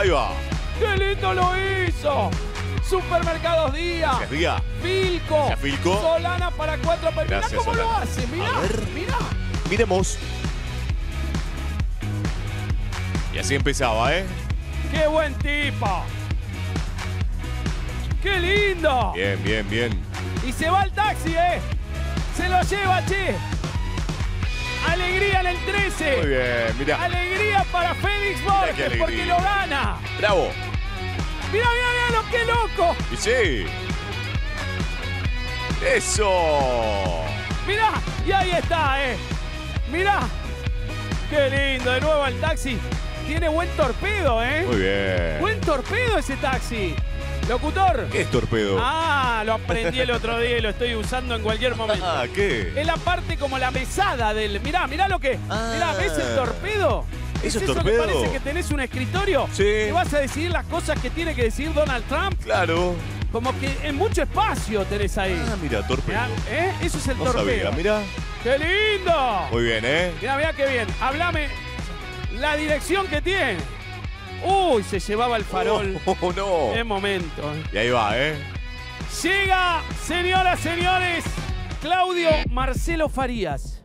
Ahí va. ¡Qué lindo lo hizo! Supermercados Día. Gracias, Día. Filco. Gracias, Filco. Solana para cuatro personas. Mirá cómo lo Solana. hace. Mirá, mirá. Miremos. Y así empezaba, ¿eh? ¡Qué buen tipo! ¡Qué lindo! Bien, bien, bien. Y se va el taxi, ¿eh? Se lo lleva, che. Alegría en el 13. Muy bien, mirá. Alegría para Borges alegría. porque lo gana. Bravo. Mirá, mirá, mirá lo que loco. Y sí. Eso. Mirá, y ahí está, eh. Mirá. Qué lindo, de nuevo el taxi. Tiene buen torpedo, eh. Muy bien. Buen torpedo ese taxi. Locutor. ¿Qué es torpedo? Ah, lo aprendí el otro día y lo estoy usando en cualquier momento. Ah, ¿qué? Es la parte como la mesada del. Mirá, mirá lo que. Mirá, Ah. ¿ves el torpedo? ¿Eso es eso torpedo? que parece que tenés un escritorio? Sí. Que vas a decidir las cosas que tiene que decir Donald Trump. Claro. Como que en mucho espacio tenés ahí. Ah, mira, torpedo. Mirá, ¿eh? Eso es el No torpedo. mira. ¡Qué lindo! Muy bien, ¿eh? Mirá, mirá qué bien. Háblame la dirección que tiene. Uy, se llevaba el farol. Oh, no. Qué momento. eh. Y ahí va, ¿eh? Llega, señoras, señores, Claudio Marcelo Farías.